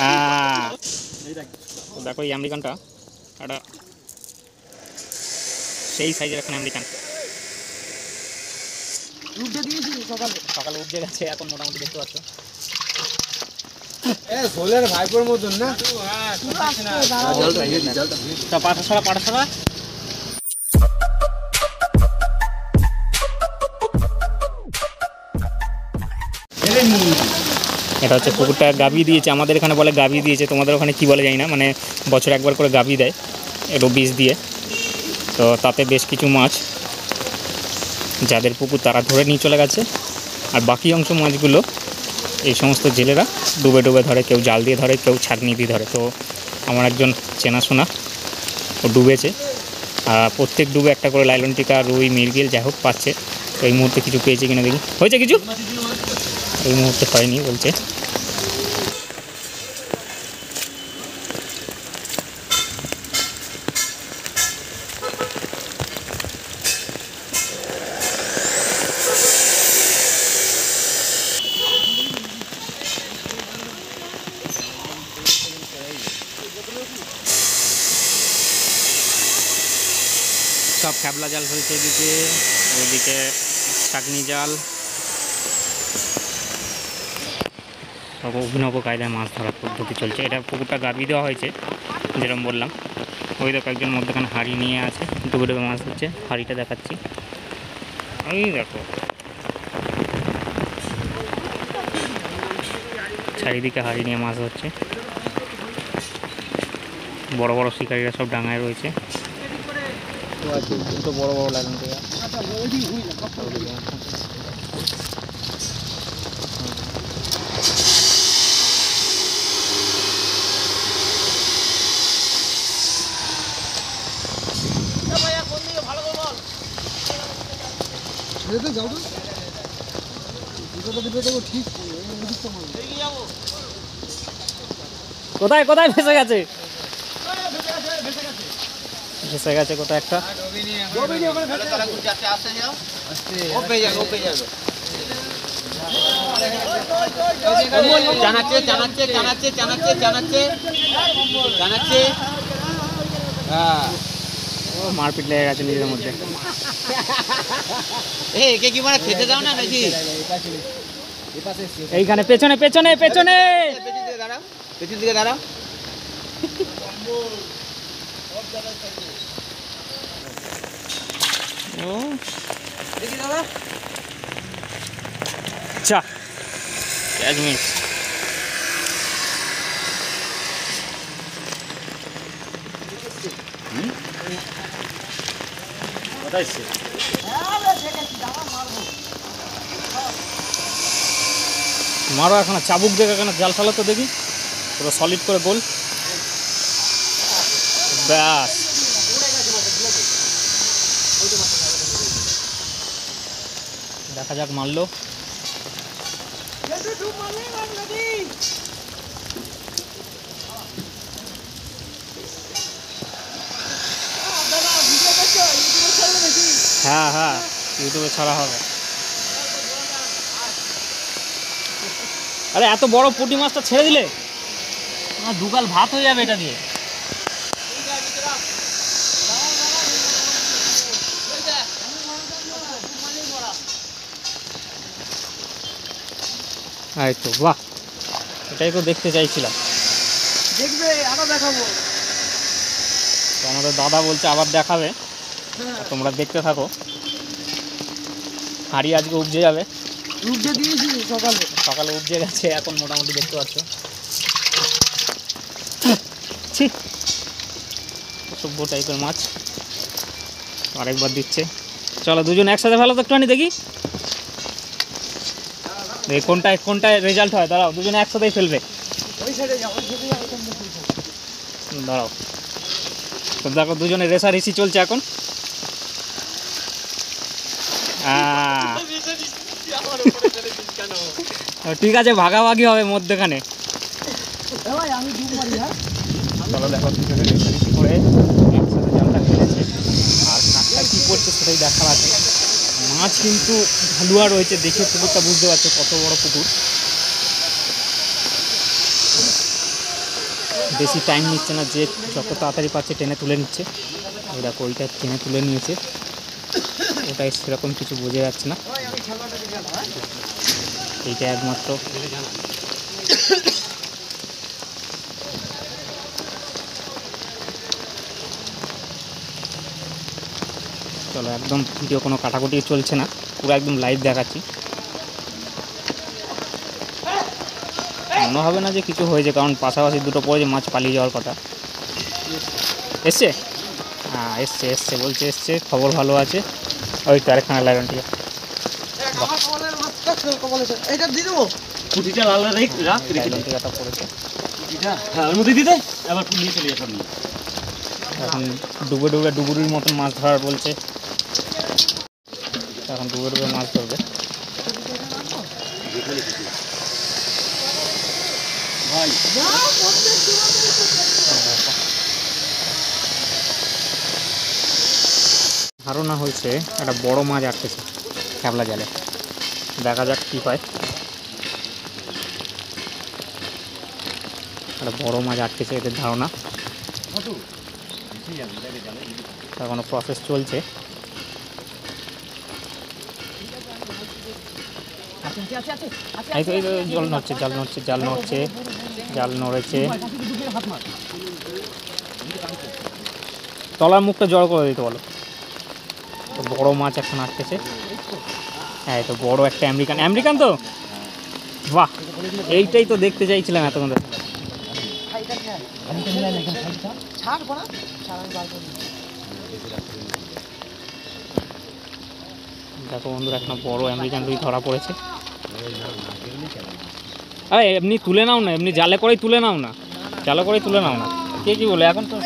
আহ, দেখো এই আমেরিকানটা। একটা সেই সাইজের এখন আমেরিকান। উঠে দিয়েছি সকালে? সকালে উঠে গেছে এখন মোটামুটি দেখতে পাচ্ছ। এ ভাইপোর মতন না? পাঠাশালা পাঠা এটা হচ্ছে পুকুরটা গাবি দিয়েছে, আমাদের এখানে বলে গাবি দিয়েছে, তোমাদের ওখানে কি বলে জানি না মানে বছর একবার করে গাবি দেয় একটু বীজ দিয়ে। তো তাতে বেশ কিছু মাছ, যাদের পুকুর তারা ধরে নিয়ে চলে গেছে। আর বাকি অংশ মাছগুলো, এই সমস্ত জেলেরা ডুবে ডুবে ধরে, কেউ জাল দিয়ে ধরে, কেউ ছাঁকনি দিয়ে ধরে। তো আমার একজন চেনাশোনা, ও ডুবেছে। আর প্রত্যেক ডুবে একটা করে লাইলন টিকা, রুই মির্গেল যাই হোক পাচ্ছে। এই মুহূর্তে কিছু পেয়েছে কিনা দেখি। হয়েছে কিছু? এই মুহূর্তে হয়নি বলছে। সব ক্যাবলা জাল ফেলছে এদিকে। ওইদিকে চাকনি জাল। সব অভিনব কায়দায় মাছ ধরার পদ্ধতি চলছে। এটা পুকুরটা গাবি দেওয়া হয়েছে যেরকম বললাম। ওই দেখো একজন মধ্যখানে হাঁড়ি নিয়ে আছে ডুবে ডুবে মাছ ধরছে, হাঁড়িটা দেখাচ্ছি। ওই দেখো। চারিদিকে হাঁড়ি নিয়ে মাছ ধরছে। বড় বড় শিকারীরা সব ডাঙায় রয়েছে। তো আছে দুটো বড় বড় লাইন যেতে যাও তো ঠিক। কোথায় কোথায় ফেসে গেছে ফেসে গেছে একটা। জানাচ্ছে জানাচ্ছে জানাচ্ছে জানাচ্ছে জানাচ্ছে জানাচ্ছে। হ্যাঁ। ও মারপিট লেগে গেছে নিজের মধ্যে। এ একে কি মানে খেতে দাও না নাকি এইখানে পেছনে পেছনে পেছনে! পেছন দিকে দাঁড়াও পেছন দিকে দাঁড়াও। ও দেখি দাদা চা ক্যাচ মিস মারো এখন চাবুক দেখে এখানে জাল ফেলো তো দেখি। পুরো সলিড করে গোল। ব্যাস দেখা যাক মারলো। হ্যাঁ হ্যাঁ ইউটিউবে ছাড়া হবে। আরে এত বড় পুঁটি মাছটা ছেড়ে দিলে? আমার দুগাল ভাত হয়ে যাবে এটা দিয়ে। এই তো বাহ। এটাই তো দেখতে চাইছিলাম। দেখবে আরও দেখাবো। তো আমাদের দাদা বলছে আবার দেখাবে। তোমরা দেখতে থাকো। হাঁড়ি আজকে উপজে যাবে। উঠে দিয়েছি সকালে। সকালে উপজে গেছে এখন মোটামুটি দেখতে পাচ্ছ। ছি। অসভ্য টাইপের মাছ। আরেকবার দিচ্ছে। চলো দুজন একসাথে ফেলো তো একটুখানি দেখি। কোনটায় কোনটায় রেজাল্ট হয়? দাঁড়াও, দুজনে একসাথেই ফেলবে। দাঁড়াও। তো দেখো, দুজনে রেসারেসি চলছে এখন। ঠিক আছে, ভাগাভাগি হবে মধ্যখানে। করে আর কাকটা কী করছে সেটাই দেখার আছে। মাছ কিন্তু ভালুয়া রয়েছে, দেখে পুকুরটা বুঝতে পারছ কত বড় পুকুর। বেশি টাইম নিচ্ছে না, যে যত তাড়াতাড়ি পাচ্ছে টেনে তুলে নিচ্ছে। ওই দেখো, ওইটা টেনে তুলে নিয়েছে। ওটাই সেরকম কিছু বোঝা যাচ্ছে না। এইটা একমাত্র চলো একদম ভিডিও কোনো কাটাকুটি চলছে না পুরো একদম লাইভ দেখাচ্ছি। মনে হবে না যে কিছু হয়েছে কারণ পাশাপাশি দুটো পড়েছে মাছ পালিয়ে যাওয়ার কথা। এসছে? হ্যাঁ এসছে এসছে বলছে এসছে খবর ভালো আছে। ওই তো আরেকখানা লাগান ঠিক হ্যাঁ ওর মধ্যে দিতে এবার নিয়ে চলে যাস আপনি এখন ডুবে ডুবে ডুবুরির মতন মাছ ধরার বলছে। এখন ডুবে ডুবে মাছ ধরবে। ধারণা হয়েছে একটা বড় মাছ আটকেছে ক্যাবলা জালে। দেখা যাক কী হয়। একটা বড় মাছ আটকেছে এদের ধারণা। এখনও প্রসেস চলছে। এই তো জল নড়ছে, জাল নড়ছে জাল নড়ছে, জাল নড়েছে। তলার মুখটা জড় করে দিতে বলো। তো বড় মাছ এখন আটকেছে হ্যাঁ তো বড় একটা আমেরিকান। আমেরিকান তো? বাহ, এইটাই তো দেখতে চাইছিলাম এতক্ষণ দেখো বন্ধুরা, এখন বড় আমেরিকান রুই ধরা পড়েছে। আরে, এমনি তুলে নাও না, এমনি জালে করেই তুলে নাও না। জালে করেই তুলে নাও না। কে কি বলে? এখন তো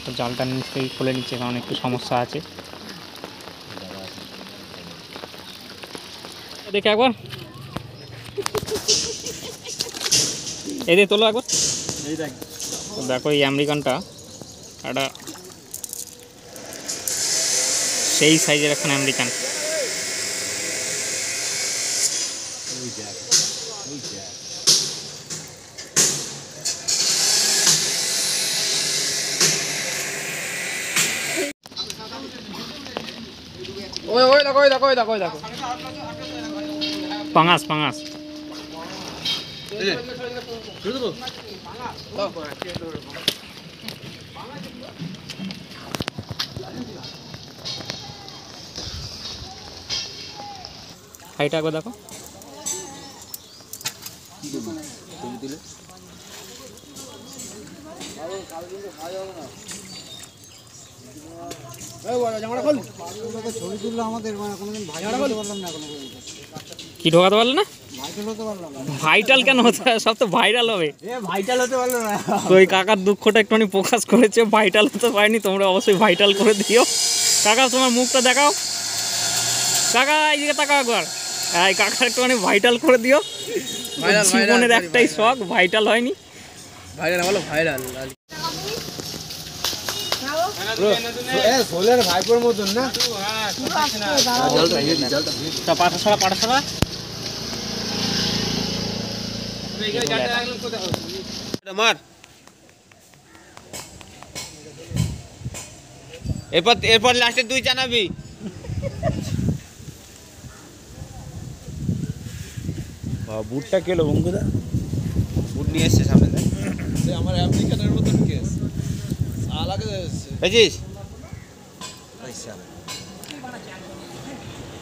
একটা জালটা নিশ্চয়ই খুলে নিচ্ছে, কারণ একটু সমস্যা আছে। দেখে একবার। এই দিয়ে তোলো একবার দেখো। এই আমেরিকানটা। একটা সেই সাইজের এখন আমেরিকান। ওই ওই দেখো ওই দেখো ওই দেখো ওই দেখো। পাঙাস পাঙাস। হাইটা একবার দেখো। ছবি তুললো আমাদের মানে কি ঢোকাতে পারলে না? ভাইটাল কেন হতে হয়? সব তো ভাইরাল হবে। এ ভাইরাল হতে পারল না। তো ওই কাকার দুঃখটা একটুখানি প্রকাশ করেছে ভাইটাল হতে পারেনি তোমরা অবশ্যই ভাইটাল করে দিও। কাকা তোমার মুখটা দেখাও। কাকা এইদিকে তাকাও একবার। এই কাকা একটুখানি ভাইটাল করে দিও। জীবনের একটাই শখ ভাইটাল হয়নি। ভাইরাল বলো ভাইরাল সোলের ভাইপোর মতন না? তা পাঠা ছড়া পাঠা ছড়া মার। এরপর এরপর লাস্টে তুই জানাবি বুটটা কেলো বঙ্গুদা বুট নিয়ে এসছে সামনে দেখ। আমার আমেরিকানের মতন কেস। আলাদা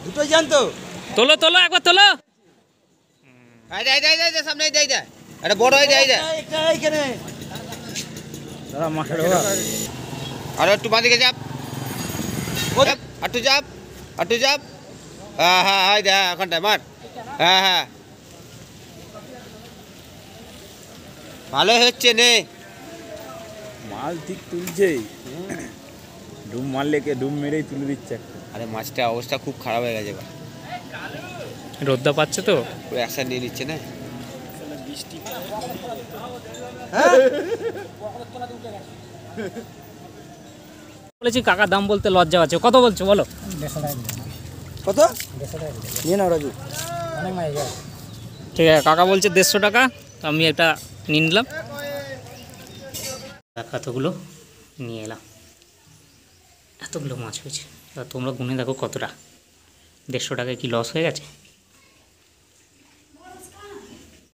দুটোই জানতো? তোলো তোলো একবার তোলো। এই দে, এই দে, এই দে, এই দে, সামনে এই দে, এই দে। একটা বড় এই দে, এই দে। এইখানে দাদা মাঠে ঢোকা আর একটু বাঁদিকে চাপ চাপ, আটটু চাপ আটটু চাপ হ্যাঁ হ্যাঁ হ্যাঁ এই দে, হ্যাঁ ওখানটায় মার হ্যাঁ হ্যাঁ ভালোই হচ্ছে নে মাল ঠিক তুলছে ডুম মারলে কে ডুম মেরেই তুলে দিচ্ছে একটা আরে মাছটা অবস্থা খুব খারাপ হয়ে গেছে এবার রোদ্দা পাচ্ছে তো। পুরো অ্যাকশন নিয়ে নিচ্ছে না? বলেছি কাকা দাম বলতে লজ্জা আছে। কত বলছো বলো? কত? নিয়ে নাও রাজু। ঠিক আছে কাকা বলছে দেড়শো টাকা। তো আমি একটা নিয়ে নিলাম। এতগুলো নিয়ে এলাম। এতগুলো মাছ হয়েছে। তা তোমরা গুনে দেখো কতটা। দেড়শো টাকায় কি লস হয়ে গেছে?